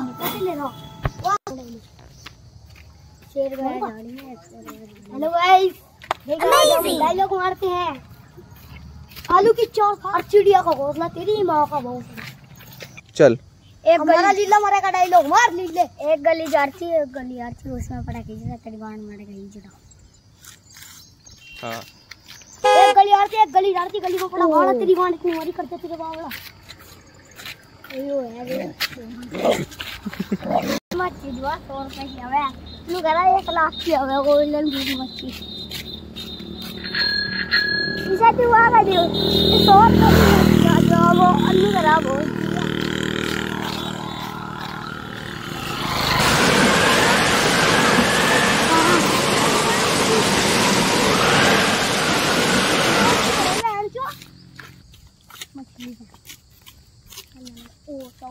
ले लो hello guys dialogue मारते हैं आलू की चौक और चिड़िया का घोंसला तेरी माँ का भौंसला चल। एक हमारा लीला मारे का डायलॉग मार लीले। एक गली जाती है एक गली आती है उसमें पटाखे जैसा तेरी बाण मारेगा ही जुड़ा हाँ। एक गली आती है एक गली जाती गली में पड़ा भाड़ा तेरी बाण इतनी मारी करते तेरे बावड़ा अयो है। मच्छी दुआ सौ रुपए की हवे तू करा एक लाख की हवे गोल्डन ब्लू मच्छी इसे तू आ गई सौ रुपए जो वो अन्नू करा बोल मछली ओ तो